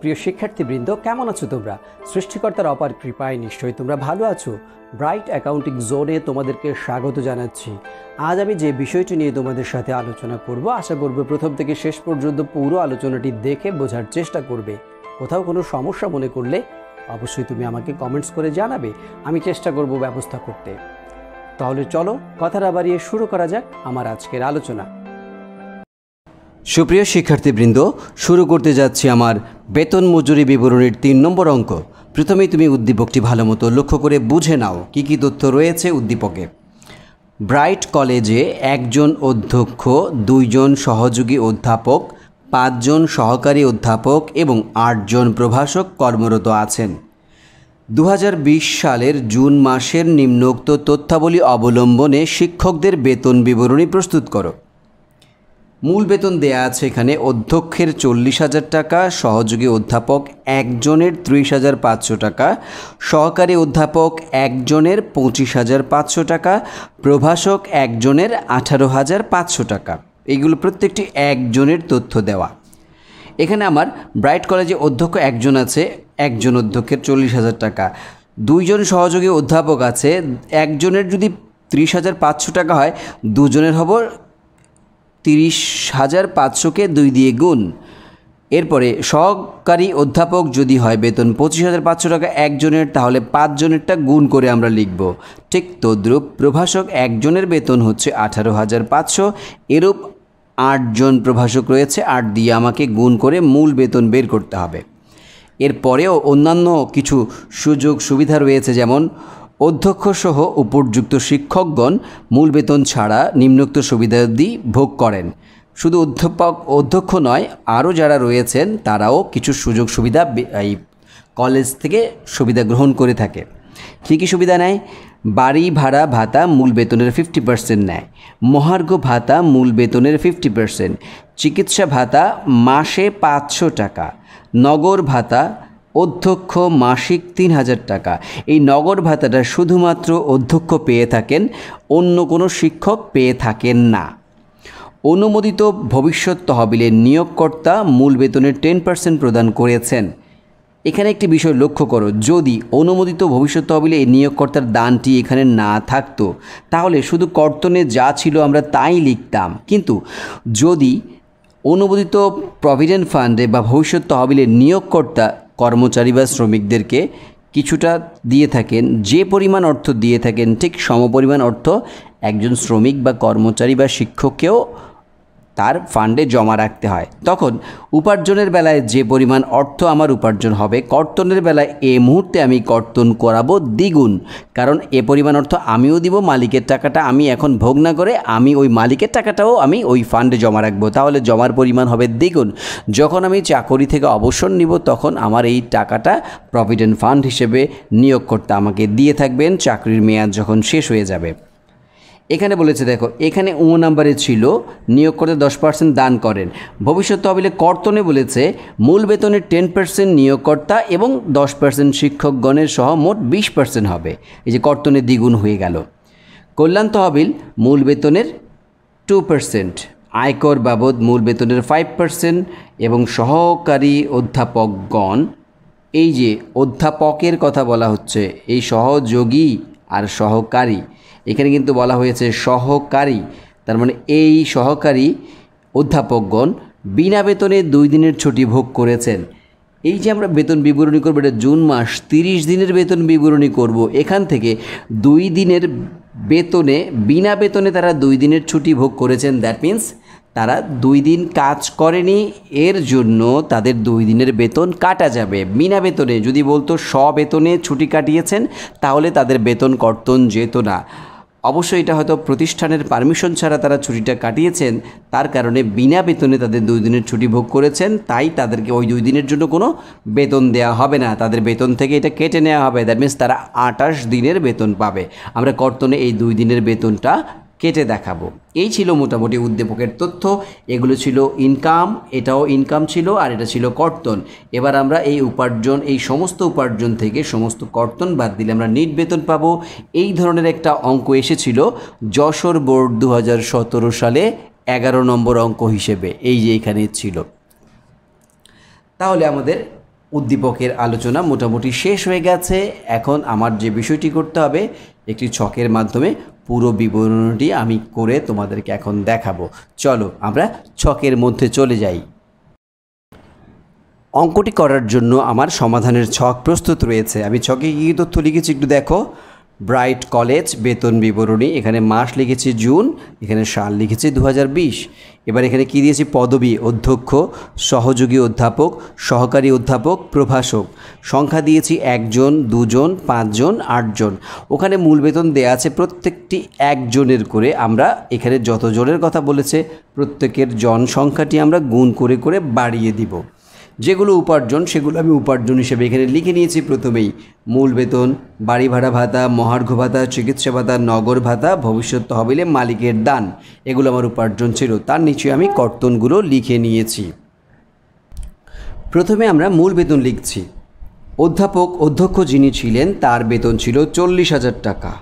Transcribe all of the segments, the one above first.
সুপ্রিয় শিক্ষার্থীবৃন্দ, কেমন আছো তোমরা? সৃষ্টিকর্তার অপার কৃপায় নিশ্চয়ই তোমরা ভালো আছো। ব্রাইট অ্যাকাউন্টিং জোনে তোমাদেরকে স্বাগত জানাচ্ছি। আজ আমি যে বিষয়টি নিয়ে তোমাদের সাথে আলোচনা করব, আশা করব প্রথম থেকে শেষ পর্যন্ত পুরো আলোচনাটি দেখে বোঝার চেষ্টা করবে। কোথাও কোনো সমস্যা মনে করলে অবশ্যই তুমি আমাকে কমেন্টস করে জানাবে, আমি চেষ্টা করব ব্যবস্থা করতে। তাহলে চলো কথা না বাড়িয়ে শুরু করা যাক আমার আজকের আলোচনা। সুপ্রিয় শিক্ষার্থীবৃন্দ, শুরু করতে যাচ্ছি আমার বেতন মজুরি বিবরণীর তিন নম্বর অঙ্ক। প্রথমেই তুমি উদ্দীপকটি ভালো মতো লক্ষ্য করে বুঝে নাও কী কী তথ্য রয়েছে উদ্দীপকে। ব্রাইট কলেজে একজন অধ্যক্ষ, দুইজন সহযোগী অধ্যাপক, পাঁচজন সহকারী অধ্যাপক এবং আটজন প্রভাষক কর্মরত আছেন। দু হাজার বিশ সালের জুন মাসের নিম্নোক্ত তথ্যাবলী অবলম্বনে শিক্ষকদের বেতন বিবরণী প্রস্তুত করো। মূল বেতন দেয়া আছে এখানে অধ্যক্ষের চল্লিশ হাজার টাকা, সহযোগী অধ্যাপক একজনের ত্রিশ হাজার পাঁচশো টাকা, সহকারী অধ্যাপক একজনের পঁচিশ হাজার পাঁচশো টাকা, প্রভাষক একজনের আঠারো হাজার পাঁচশো টাকা। এইগুলো প্রত্যেকটি একজনের তথ্য দেওয়া। এখানে আমার ব্রাইট কলেজে অধ্যক্ষ একজন আছে, একজন অধ্যক্ষের চল্লিশ হাজার টাকা। দুইজন সহযোগী অধ্যাপক আছে, একজনের যদি ত্রিশ হাজার পাঁচশো টাকা হয়, দুজনের হব তিরিশ হাজার পাঁচশোকে দুই দিয়ে গুণ। এরপরে, সহকারী অধ্যাপক যদি হয় বেতন পঁচিশ হাজার পাঁচশো টাকা একজনের, তাহলে পাঁচজনেরটা গুণ করে আমরা লিখব। ঠিক তদ্রূপ প্রভাষক একজনের বেতন হচ্ছে আঠারো হাজার পাঁচশো, এরূপ আটজন প্রভাষক রয়েছে, আট দিয়ে আমাকে গুণ করে মূল বেতন বের করতে হবে। এরপরেও অন্যান্য কিছু সুযোগ সুবিধা রয়েছে, যেমন অধ্যক্ষসহ উপযুক্ত শিক্ষকগণ মূল বেতন ছাড়া নিম্নোক্ত সুবিধাদি ভোগ করেন। শুধু অধ্যাপক, অধ্যক্ষ নয়, আরও যারা রয়েছেন, তারাও কিছু সুযোগ সুবিধা এই কলেজ থেকে সুবিধা গ্রহণ করে থাকে। কী কী সুবিধা নেয়? বাড়ি ভাড়া ভাতা মূল বেতনের ফিফটি পার্সেন্ট নেয়। মহার্ঘ ভাতা মূল বেতনের ফিফটি পার্সেন্ট চিকিৎসা ভাতা মাসে পাঁচশো টাকা। নগর ভাতা অধ্যক্ষ মাসিক তিন হাজার টাকা। এই নগর ভাতাটা শুধুমাত্র অধ্যক্ষ পেয়ে থাকেন, অন্য কোনো শিক্ষক পেয়ে থাকেন না। অনুমোদিত ভবিষ্যৎ তহবিলের নিয়োগকর্তা মূল বেতনের টেন পার্সেন্ট প্রদান করেছেন। এখানে একটি বিষয় লক্ষ্য করো, যদি অনুমোদিত ভবিষ্যৎ তহবিলে এই নিয়োগকর্তার দানটি এখানে না থাকতো, তাহলে শুধু কর্তনে যা ছিল আমরা তাই লিখতাম। কিন্তু যদি অনুমোদিত প্রভিডেন্ট ফান্ডে বা ভবিষ্যৎ তহবিলের নিয়োগকর্তা কর্মচারী বা শ্রমিকদেরকে কিছুটা দিয়ে থাকেন, যে পরিমাণ অর্থ দিয়ে থাকেন, ঠিক সমপরিমাণ অর্থ একজন শ্রমিক বা কর্মচারী বা শিক্ষককেও তার ফান্ডে জমা রাখতে হয়। তখন উপার্জনের বেলায় যে পরিমাণ অর্থ আমার উপার্জন হবে, কর্তনের বেলায় এ মুহূর্তে আমি কর্তন করাবো দ্বিগুণ। কারণ এ পরিমাণ অর্থ আমিও দিব, মালিকের টাকাটা আমি এখন ভোগ না করে আমি ওই মালিকের টাকাটাও আমি ওই ফান্ডে জমা রাখব। তাহলে জমার পরিমাণ হবে দ্বিগুণ। যখন আমি চাকরি থেকে অবসর নিব, তখন আমার এই টাকাটা প্রভিডেন্ট ফান্ড হিসেবে নিয়োগকর্তা আমাকে দিয়ে থাকবেন। চাকরির মেয়াদ যখন শেষ হয়ে যাবে। এখানে বলেছে, দেখো, এখানে ও নাম্বারে ছিল, নিয়োগ করতে দশ পার্সেন্ট দান করেন। ভবিষ্যৎ তহবিলে কর্তনে বলেছে, মূল বেতনের টেন পার্সেন্ট নিয়োগকর্তা এবং দশ পার্সেন্ট শিক্ষকগণের সহ মোট বিশ পার্সেন্ট হবে। এই যে কর্তনে দ্বিগুণ হয়ে গেল। কল্যাণ তহবিল মূল বেতনের টু পার্সেন্ট আয়কর বাবদ মূল বেতনের ফাইভ পার্সেন্ট এবং সহকারী অধ্যাপকগণ, এই যে অধ্যাপকের কথা বলা হচ্ছে, এই সহযোগী আর সহকারী এখানে কিন্তু বলা হয়েছে সহকারী। তার মানে এই সহকারী অধ্যাপকগণ বিনা বেতনে দুই দিনের ছুটি ভোগ করেছেন। এই যে আমরা বেতন বিবরণী করব, এটা জুন মাস, তিরিশ দিনের বেতন বিবরণী করব, এখান থেকে দুই দিনের বেতনে, বিনা বেতনে তারা দুই দিনের ছুটি ভোগ করেছেন। দ্যাট মিন্স তারা দুই দিন কাজ করেনি, এর জন্য তাদের দুই দিনের বেতন কাটা যাবে। বিনা বেতনে, যদি বলতো স বেতনে ছুটি কাটিয়েছেন, তাহলে তাদের বেতন কর্তন যেত না। অবশ্যই এটা হয়তো প্রতিষ্ঠানের পারমিশন ছাড়া তারা ছুটিটা কাটিয়েছেন, তার কারণে বিনা বেতনে তাদের দুই দিনের ছুটি ভোগ করেছেন, তাই তাদেরকে ওই দুই দিনের জন্য কোনো বেতন দেওয়া হবে না। তাদের বেতন থেকে এটা কেটে নেওয়া হবে দ্যাট মিনস তারা আটাশ দিনের বেতন পাবে। আমরা কর্তনে এই দুই দিনের বেতনটা কেটে দেখাবো। এই ছিল মোটামুটি উদ্দীপকের তথ্য। এগুলো ছিল ইনকাম এটাও ইনকাম ছিল আর এটা ছিল কর্তন। এবার আমরা এই উপার্জন, এই সমস্ত উপার্জন থেকে সমস্ত কর্তন বাদ দিলে আমরা নিট বেতন পাবো। এই ধরনের একটা অঙ্ক এসেছিল যশোর বোর্ড দু হাজার সতেরো সালে এগারো নম্বর অঙ্ক হিসেবে। এই যে এখানে ছিল। তাহলে আমাদের উদ্দীপকের আলোচনা মোটামুটি শেষ হয়ে গেছে। এখন আমার যে বিষয়টি করতে হবে, একটি ছকের মাধ্যমে পুরো বিবরণটি আমি করে তোমাদেরকে এখন দেখাবো। চলো, আমরা ছকের মধ্যে চলে যাই। অঙ্কটি করার জন্য আমার সমাধানের ছক প্রস্তুত রয়েছে। আমি ছকে কী তথ্য লিখেছি একটু দেখো। ব্রাইট কলেজ, বেতন বিবরণী, এখানে মাস লিখেছি জুন, এখানে সাল লিখেছি দু হাজার বিশ। এবার এখানে কি দিয়েছি? পদবী অধ্যক্ষ, সহযোগী অধ্যাপক, সহকারী অধ্যাপক, প্রভাষক। সংখ্যা দিয়েছি একজন, দুজন, পাঁচজন, আটজন। ওখানে মূল বেতন দেওয়া আছে প্রত্যেকটি একজনের করে। আমরা এখানে যতজনের কথা বলেছে, প্রত্যেকের জনসংখ্যাটি আমরা গুণ করে করে বাড়িয়ে দিব। যেগুলো উপার্জন, সেগুলো আমি উপার্জন হিসেবে এখানে লিখে নিয়েছি প্রথমেই। মূল বেতন, বাড়ি ভাড়া ভাতা, মহার্ঘ ভাতা, চিকিৎসা ভাতা, নগর ভাতা, ভবিষ্যৎ তহবিলে মালিকের দান, এগুলো আমার উপার্জন ছিল। তার নিচে আমি কর্তনগুলো লিখে নিয়েছি। প্রথমে আমরা মূল বেতন লিখছি। অধ্যাপক, অধ্যক্ষ যিনি ছিলেন, তার বেতন ছিল চল্লিশ হাজার টাকা।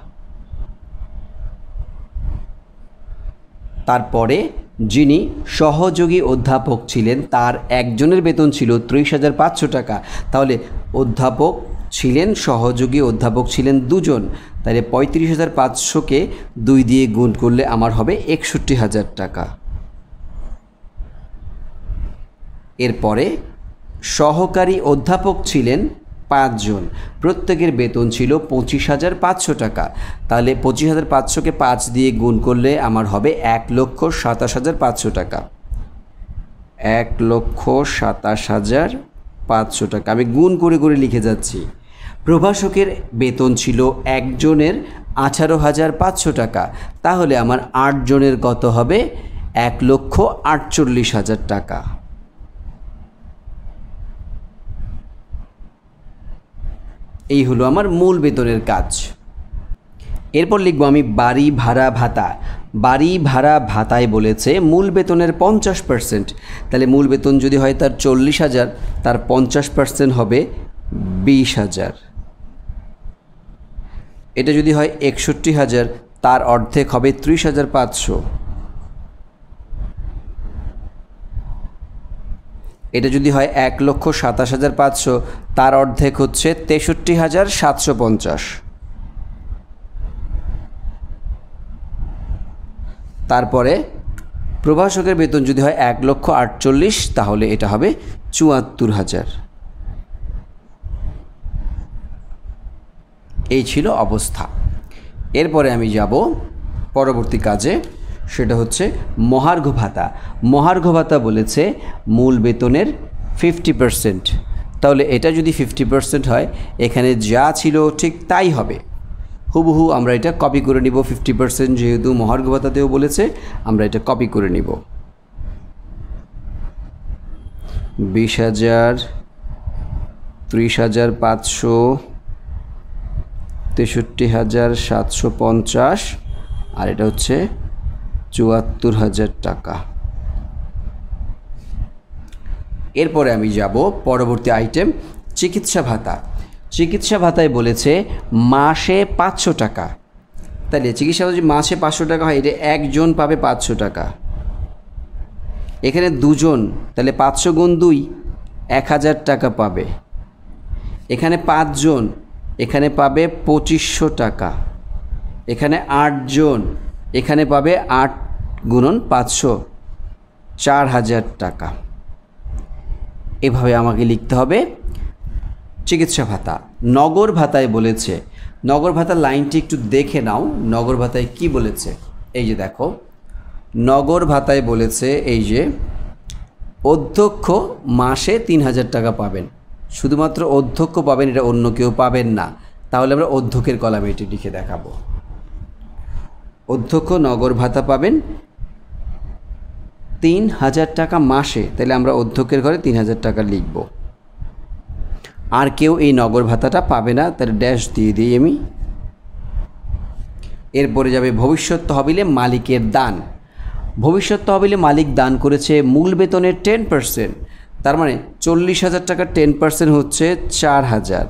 তারপরে যিনি সহযোগী অধ্যাপক ছিলেন, তার একজনের বেতন ছিল ত্রিশ হাজার পাঁচশো টাকা। তাহলে অধ্যাপক ছিলেন, সহযোগী অধ্যাপক ছিলেন দুজন। তাহলে পঁয়ত্রিশ হাজার পাঁচশোকে দুই দিয়ে গুণ করলে আমার হবে একষট্টি হাজার টাকা। এরপরে সহকারী অধ্যাপক ছিলেন পাঁচজন। প্রত্যেকের বেতন ছিল পঁচিশ হাজার পাঁচশো টাকা। তাহলে পঁচিশ হাজার পাঁচশোকে পাঁচ দিয়ে গুণ করলে আমার হবে এক লক্ষ সাতাশ হাজার পাঁচশো টাকা। এক লক্ষ সাতাশ হাজার পাঁচশো টাকা। আমি গুণ করে করে লিখে যাচ্ছি। প্রভাষকের বেতন ছিল একজনের আঠারো হাজার পাঁচশো টাকা। তাহলে আমার আটজনের কত হবে? এক লক্ষ আটচল্লিশ হাজার টাকা। এই হলো আমার মূল বেতনের কাজ। এরপর লিখব আমি বাড়ি ভাড়া ভাতা। বাড়ি ভাড়া ভাতায় বলেছে মূল বেতনের পঞ্চাশ পার্সেন্ট তাহলে মূল বেতন যদি হয় তার চল্লিশ হাজার, তার পঞ্চাশ পার্সেন্ট হবে বিশ হাজার। এটা যদি হয় একষট্টি হাজার, তার অর্ধেক হবে ত্রিশ হাজার পাঁচশো। এটা যদি হয় এক লক্ষ সাতাশ হাজার পাঁচশো, তার অর্ধেক হচ্ছে তেষট্টি হাজার সাতশো পঞ্চাশ। তারপরে প্রভাষকের বেতন যদি হয় এক লক্ষ আটচল্লিশ, তাহলে এটা হবে চুয়াত্তর হাজার। এই ছিল অবস্থা। এরপরে আমি যাব পরবর্তী কাজে। সেটা হচ্ছে মহার্ঘ ভাতা মহার্ঘ ভাতা বলেছে মূল বেতনের ফিফটি পারসেন্ট তাহলে এটা যদি ফিফটি পারসেন্ট হয়, এখানে যা ছিল ঠিক তাই হবে। হুবহু আমরা এটা কপি করে নিব। ফিফটি পারসেন্ট যেহেতু মহার্ঘ ভাতাতেও বলেছে, আমরা এটা কপি করে নিব। বিশ হাজার, ত্রিশ হাজার পাঁচশো, তেষট্টি হাজার সাতশো পঞ্চাশ, আর এটা হচ্ছে চুয়াত্তর হাজার টাকা। এরপরে আমি যাব পরবর্তী আইটেম চিকিৎসা ভাতা। চিকিৎসা ভাতায় বলেছে মাসে পাঁচশো টাকা। তাহলে চিকিৎসা ভাতা যদি মাসে পাঁচশো টাকা হয়, এটা একজন পাবে পাঁচশো টাকা। এখানে দুজন, তাহলে পাঁচশো গুণ দুই এক হাজার টাকা পাবে। এখানে পাঁচজন, এখানে পাবে পঁচিশশো টাকা। এখানে আটজন এখানে পাবে আট গুণন পাঁচশো চার হাজার টাকা। এভাবে আমাকে লিখতে হবে। চিকিৎসা ভাতা। নগর ভাতায় বলেছে। নগর ভাতার লাইনটি একটু দেখে নাও। নগর ভাতায় কি বলেছে? এই যে দেখো। নগর ভাতায় বলেছে এই যে, অধ্যক্ষ মাসে তিন হাজার টাকা পাবেন। শুধুমাত্র অধ্যক্ষ পাবেন, এটা অন্য কেউ পাবেন না। তাহলে আমরা অধ্যক্ষের কলামে এটি লিখে দেখাবো। অধ্যক্ষ নগর ভাতা পাবেন তিন হাজার টাকা মাসে। তাহলে আমরা অধ্যক্ষের ঘরে তিন হাজার টাকা লিখব। আর কেউ এই নগর ভাতাটা পাবে না, তার ড্যাশ দিয়ে দিই আমি। এরপরে যাবে ভবিষ্যৎ তহবিলে মালিকের দান। ভবিষ্যৎ তহবিলে মালিক দান করেছে মূল বেতনের টেন পার্সেন্ট তার মানে চল্লিশ হাজার টাকার টেন পার্সেন্ট হচ্ছে চার হাজার।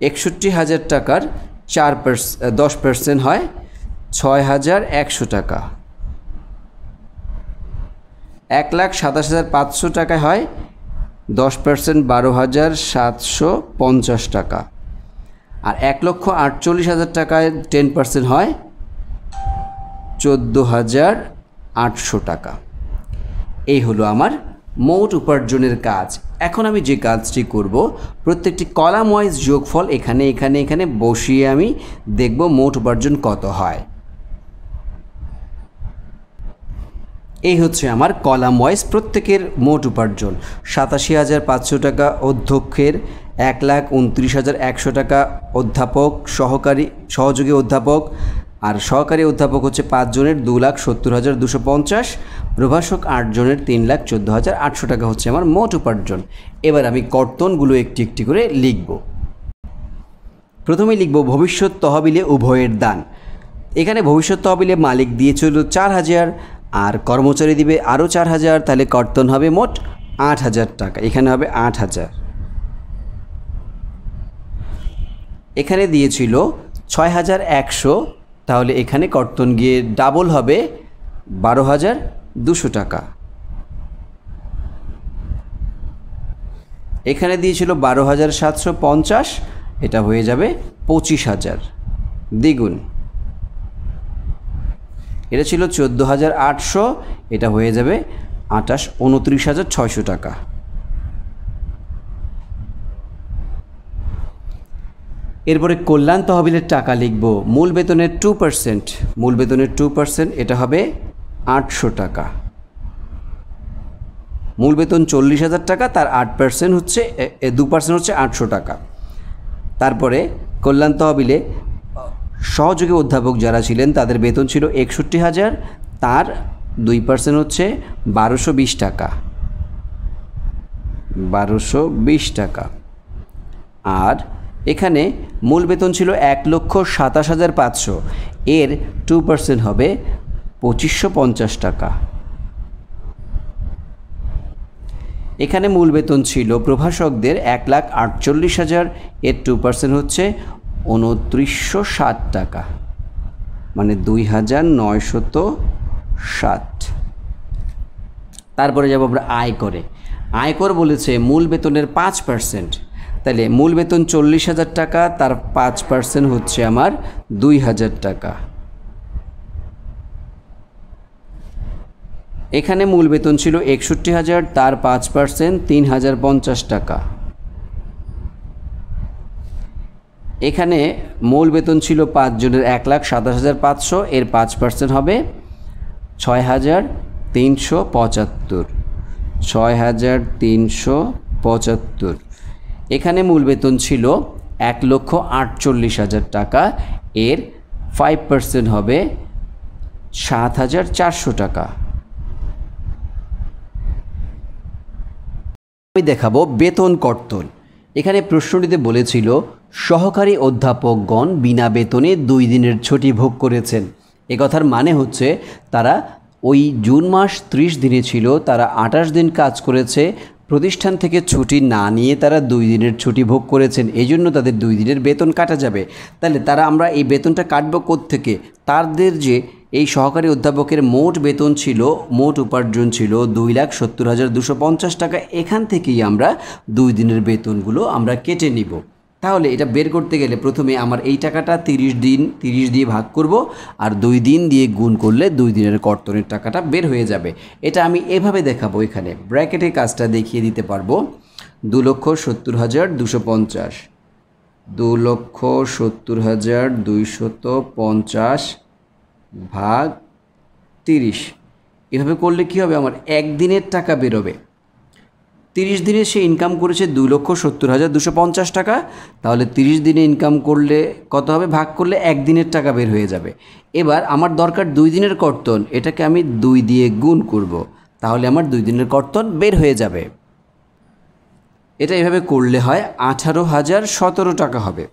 একষট্টি হাজার টাকার চার দশ পার্সেন্ট হয় ছয় হাজার একশো টাকা। এক লাখ সাতাশ হাজার পাঁচশো টাকায় হয় দশ পার্সেন্ট বারো হাজার সাতশো পঞ্চাশ টাকা। আর এক লক্ষ আটচল্লিশ হাজার টাকায় টেন পার্সেন্ট হয় চোদ্দ হাজার আটশো টাকা। এই হলো আমার মোট উপার্জনের কাজ। এখন আমি যে কাজটি করব, প্রত্যেকটি কলাম ওয়াইজ যোগফল এখানে এখানে এখানে বসিয়ে আমি দেখব মোট উপার্জন কত হয়। এই হচ্ছে আমার কলাম ওয়াইজ প্রত্যেকের মোট উপার্জন। সাতাশি হাজার পাঁচশো টাকা অধ্যক্ষের, এক লাখ উনত্রিশ হাজার একশো টাকা অধ্যাপক সহকারী, সহযোগী অধ্যাপক, আর সহকারী অধ্যাপক হচ্ছে পাঁচজনের দু লাখ সত্তর হাজার দুশো পঞ্চাশ। প্রভাষক আটজনের তিন লাখ চোদ্দ হাজার আটশো টাকা হচ্ছে আমার মোট উপার্জন। এবার আমি কর্তনগুলো একটি একটি করে লিখব। প্রথমে লিখব, ভবিষ্যৎ তহবিলে উভয়ের দান। এখানে ভবিষ্যৎ তহবিলে মালিক দিয়ে দিয়েছিল চার হাজার, আর কর্মচারী দিবে আরও চার হাজার, তাহলে কর্তন হবে মোট আট হাজার টাকা, এখানে হবে আট হাজার। এখানে দিয়েছিল ছয় হাজার একশো, তাহলে এখানে কর্তন গিয়ে ডাবল হবে বারো হাজার দুশো টাকা। এখানে দিয়েছিল বারো হাজার সাতশো পঞ্চাশ, এটা হয়ে যাবে পঁচিশ হাজার। দ্বিগুণ। এটা ছিল চোদ্দ হাজার আটশো, এটা হয়ে যাবে আটাশ উনত্রিশ হাজার ছয়শো টাকা। এরপরে কল্যাণ তহবিলের টাকা লিখব। মূল বেতনের টু পার্সেন্ট মূল বেতনের টু পার্সেন্ট এটা হবে আটশো টাকা। মূল বেতন চল্লিশ হাজার টাকা, তার আট পার্সেন্ট হচ্ছে দু পার্সেন্ট হচ্ছে আটশো টাকা। তারপরে কল্যাণ তহবিলে সহযোগী অধ্যাপক যারা ছিলেন, তাদের বেতন ছিল একষট্টি হাজার, তার দুই পার্সেন্ট হচ্ছে বারোশো বিশ টাকা। বারোশো বিশ টাকা। আর এখানে মূল বেতন ছিল এক লক্ষ সাতাশ হাজার পাঁচশো, এর টু পার্সেন্ট হবে পঁচিশশো পঞ্চাশ টাকা। এখানে মূল বেতন ছিল প্রভাষকদের এক লাখ আটচল্লিশ হাজার, এর টু পার্সেন্ট হচ্ছে উনত্রিশশো ষাট টাকা মানে দুই হাজার নয়শত ষাট। তারপরে যাব আমরা আয়করে। আয়কর বলেছে মূল বেতনের পাঁচ পার্সেন্ট তাহলে মূল বেতন চল্লিশ হাজার টাকা, তার পাঁচ পার্সেন্ট হচ্ছে আমার দুই হাজার টাকা। এখানে মূল বেতন ছিল একষট্টি হাজার, তার পাঁচ পার্সেন্ট তিন হাজার পঞ্চাশ টাকা। এখানে মূল বেতন ছিল পাঁচজনের এক লাখ সাতাশ হাজার পাঁচশো, এর পাঁচ পার্সেন্ট হবে ছয় হাজার তিনশো পঁচাত্তর। ছয় হাজার তিনশো পঁচাত্তর। এখানে মূল বেতন ছিল এক লক্ষ আটচল্লিশ হাজার টাকা, এর ফাইভ পার্সেন্ট হবে সাত হাজার চারশো টাকা। আমি দেখাবো বেতন কর্তন। এখানে প্রশ্নটিতে বলেছিল, সহকারী অধ্যাপকগণ বিনা বেতনে দুই দিনের ছুটি ভোগ করেছেন। এ কথার মানে হচ্ছে, তারা ওই জুন মাস ত্রিশ দিনে ছিল, তারা আঠাশ দিন কাজ করেছে, প্রতিষ্ঠান থেকে ছুটি না নিয়ে তারা দুই দিনের ছুটি ভোগ করেছেন এই জন্য তাদের দুই দিনের বেতন কাটা যাবে। তাহলে তারা আমরা এই বেতনটা কাটবো থেকে তাদের যে এই সহকারী অধ্যাপকের মোট বেতন ছিল, মোট উপার্জন ছিল দুই লাখ সত্তর হাজার দুশো পঞ্চাশ টাকা। এখান থেকেই আমরা দুই দিনের বেতনগুলো আমরা কেটে নিব। তাহলে এটা বের করতে গেলে প্রথমে আমার এই টাকাটা তিরিশ দিন, তিরিশ দিয়ে ভাগ করব আর দুই দিন দিয়ে গুণ করলে দুই দিনের কর্তনের টাকাটা বের হয়ে যাবে। এটা আমি এভাবে দেখাবো এখানে। ব্র্যাকেটে কাজটা দেখিয়ে দিতে পারব। দু লক্ষ সত্তর হাজার দুশো পঞ্চাশ। দু লক্ষ সত্তর হাজার দুইশত পঞ্চাশ। ভাগ তিরিশ। এভাবে করলে কী হবে? আমার একদিনের টাকা বেরোবে। তিরিশ দিনে সে ইনকাম করেছে দুই লক্ষ সত্তর হাজার দুশো পঞ্চাশ টাকা। তাহলে তিরিশ দিনে ইনকাম করলে কত হবে? ভাগ করলে একদিনের টাকা বের হয়ে যাবে। এবার আমার দরকার দুই দিনের কর্তন। এটাকে আমি দুই দিয়ে গুণ করব। তাহলে আমার দুই দিনের কর্তন বের হয়ে যাবে। এটা এভাবে করলে হয় আঠারো হাজার সতেরো টাকা হবে।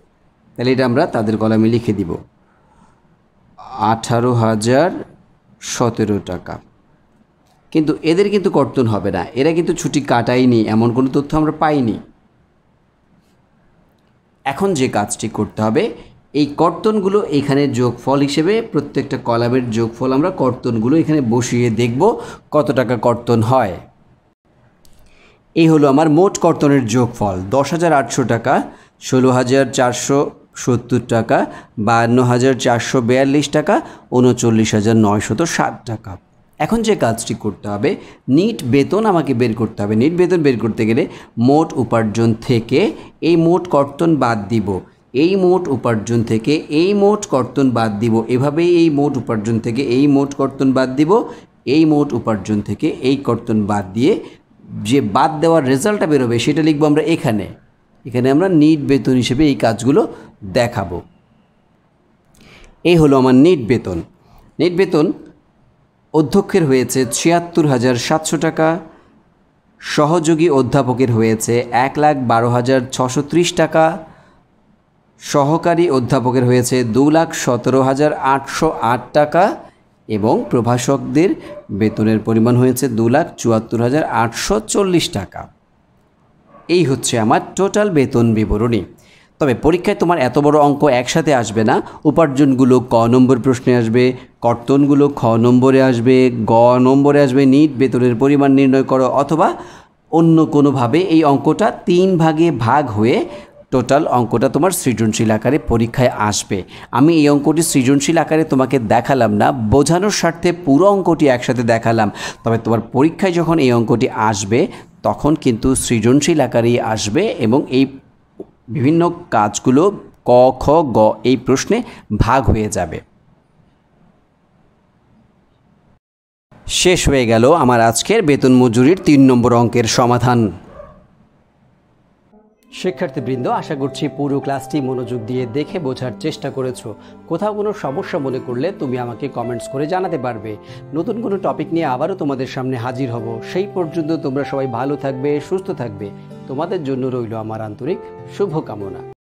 তাহলে এটা আমরা তাদের কলামে লিখে দিব। আঠারো হাজার সতেরো টাকা। কিন্তু এদের কিন্তু কর্তন হবে না। এরা কিন্তু ছুটি কাটায়নি, এমন কোনো তথ্য আমরা পাইনি। এখন যে কাজটি করতে হবে, এই কর্তনগুলো এখানে যোগফল হিসেবে প্রত্যেকটা কলামের যোগফল আমরা কর্তনগুলো এখানে বসিয়ে দেখব কত টাকা কর্তন হয়। এই হলো আমার মোট কর্তনের যোগফল, দশ হাজার আটশো টাকা, ষোলো হাজার চারশো সত্তর টাকা বায়ান্ন হাজার চারশো বিয়াল্লিশ টাকা, উনচল্লিশ হাজার নয়শত ষাট টাকা। এখন যে কাজটি করতে হবে, নিট বেতন আমাকে বের করতে হবে। নিট বেতন বের করতে গেলে মোট উপার্জন থেকে এই মোট কর্তন বাদ দিব। এই মোট উপার্জন থেকে এই মোট কর্তন বাদ দিব। এভাবেই এই মোট উপার্জন থেকে এই মোট কর্তন বাদ দিব। এই মোট উপার্জন থেকে এই কর্তন বাদ দিয়ে যে বাদ দেওয়ার রেজাল্টটা বেরোবে, সেটা লিখব আমরা এখানে। এখানে আমরা নিট বেতন হিসেবে এই কাজগুলো দেখাবো। এই হলো আমার নিট বেতন। নিট বেতন অধ্যক্ষের হয়েছে ছিয়াত্তর হাজার সাতশো টাকা, সহযোগী অধ্যাপকের হয়েছে এক লাখ বারো হাজার ছশো ত্রিশ টাকা, সহকারী অধ্যাপকের হয়েছে দু লাখ সতেরো হাজার আটশো আট টাকা এবং প্রভাষকদের বেতনের পরিমাণ হয়েছে দু লাখ চুয়াত্তর হাজার আটশো চল্লিশ টাকা। এই হচ্ছে আমার টোটাল বেতন বিবরণী। তবে পরীক্ষায় তোমার এত বড় অঙ্ক একসাথে আসবে না। উপার্জনগুলো ক নম্বর প্রশ্নে আসবে, কর্তনগুলো খ নম্বরে আসবে, গ নম্বরে আসবে, নিট বেতনের পরিমাণ নির্ণয় করো, অথবা অন্য কোনোভাবে এই অঙ্কটা তিন ভাগে ভাগ হয়ে টোটাল অঙ্কটা তোমার সৃজনশীল আকারে পরীক্ষায় আসবে। আমি এই অঙ্কটি সৃজনশীল আকারে তোমাকে দেখালাম না, বোঝানোর স্বার্থে পুরো অঙ্কটি একসাথে দেখালাম। তবে তোমার পরীক্ষায় যখন এই অঙ্কটি আসবে, তখন কিন্তু সৃজনশীল আকারেই আসবে এবং এই বিভিন্ন কাজগুলো ক, খ, গ এই প্রশ্নে ভাগ হয়ে যাবে। শেষ হয়ে গেল আমার আজকের বেতন মজুরির তিন নম্বর অঙ্কের সমাধান। শিক্ষার্থীবৃন্দ, আশা করছি পুরো ক্লাসটি মনোযোগ দিয়ে দেখে বোঝার চেষ্টা করেছ। কোথাও কোনো সমস্যা মনে করলে তুমি আমাকে কমেন্টস করে জানাতে পারবে। নতুন কোনো টপিক নিয়ে আবারও তোমাদের সামনে হাজির হব। সেই পর্যন্ত তোমরা সবাই ভালো থাকবে, সুস্থ থাকবে। তোমাদের জন্য রইল আমার আন্তরিক শুভকামনা।